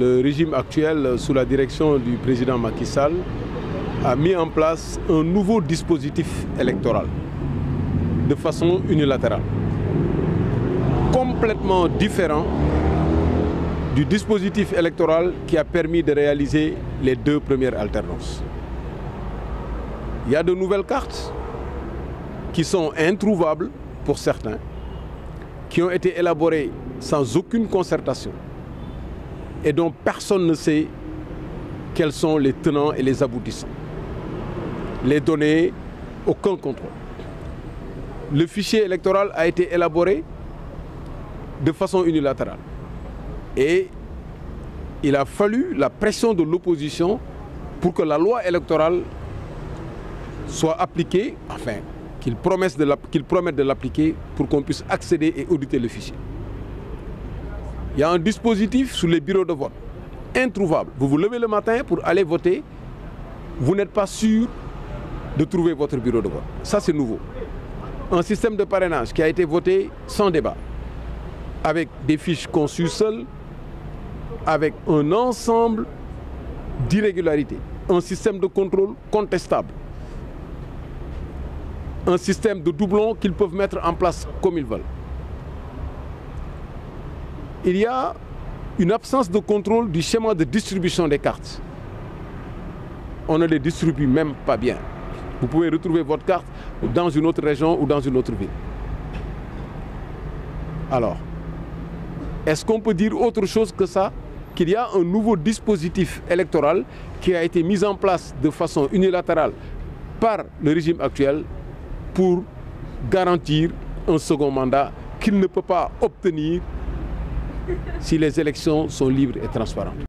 le régime actuel, sous la direction du président Macky Sall, a mis en place un nouveau dispositif électoral de façon unilatérale, complètement différent du dispositif électoral qui a permis de réaliser les deux premières alternances. Il y a de nouvelles cartes qui sont introuvables pour certains, qui ont été élaborées sans aucune concertation et dont personne ne sait quels sont les tenants et les aboutissants. Les données, aucun contrôle. Le fichier électoral a été élaboré de façon unilatérale. Et il a fallu la pression de l'opposition pour que la loi électorale soit appliquée, enfin, qu'il promette de l'appliquer pour qu'on puisse accéder et auditer le fichier. Il y a un dispositif sur les bureaux de vote, introuvable. Vous vous levez le matin pour aller voter, vous n'êtes pas sûr de trouver votre bureau de vote. Ça, c'est nouveau. Un système de parrainage qui a été voté sans débat, avec des fiches conçues seules, avec un ensemble d'irrégularités, un système de contrôle contestable, un système de doublons qu'ils peuvent mettre en place comme ils veulent. Il y a une absence de contrôle du schéma de distribution des cartes. On ne les distribue même pas bien. Vous pouvez retrouver votre carte dans une autre région ou dans une autre ville. Alors, est-ce qu'on peut dire autre chose que ça? Qu'il y a un nouveau dispositif électoral qui a été mis en place de façon unilatérale par le régime actuel pour garantir un second mandat qu'il ne peut pas obtenir si les élections sont libres et transparentes.